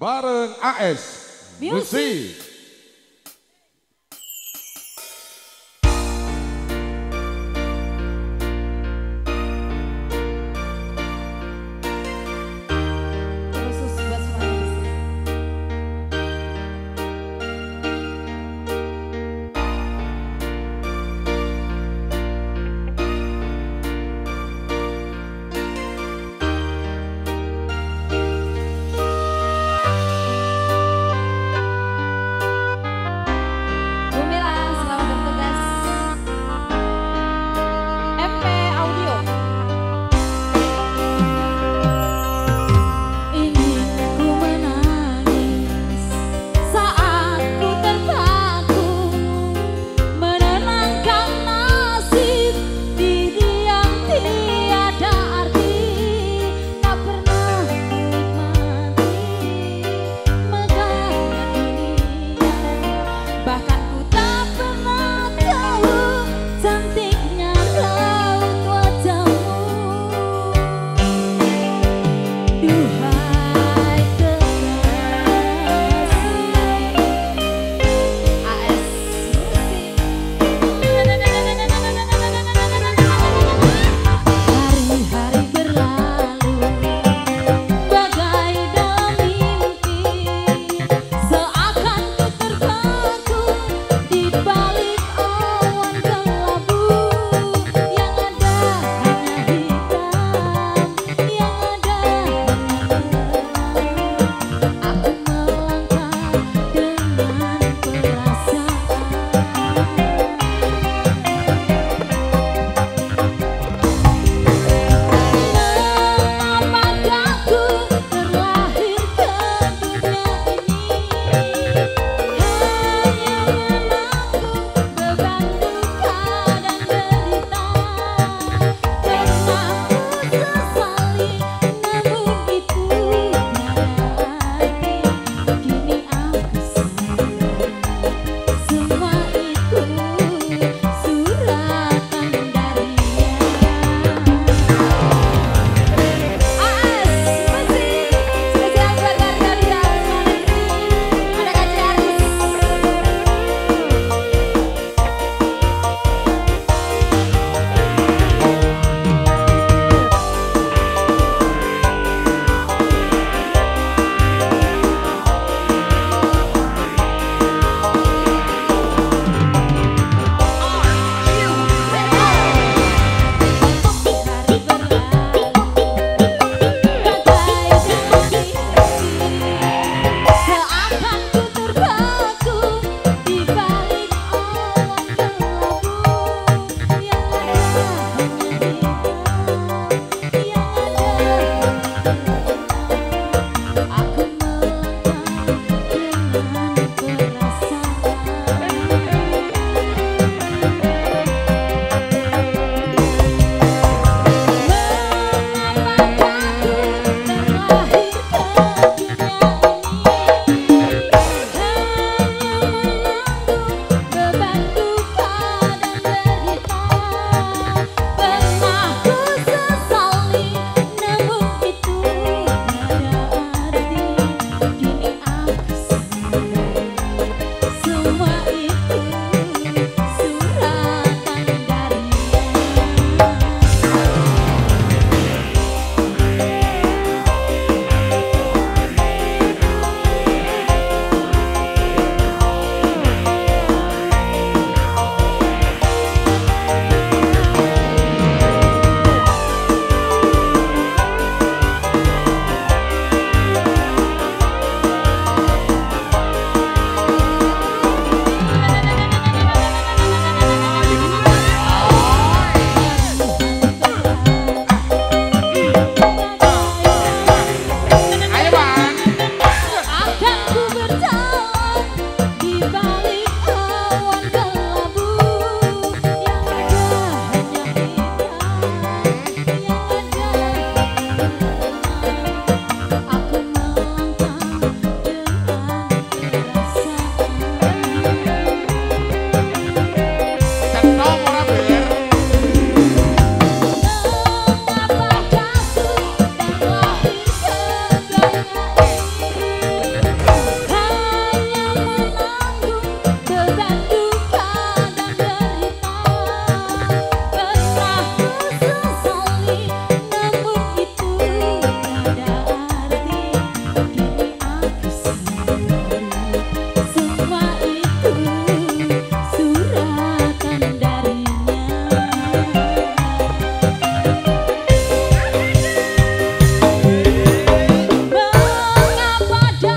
bareng AS Musik.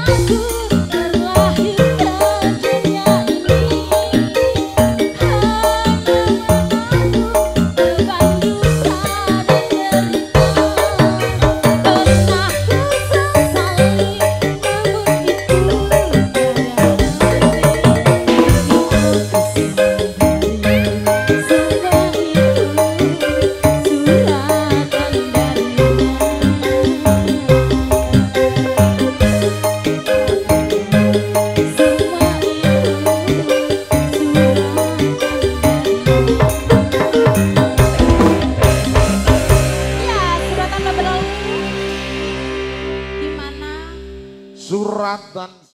aku dan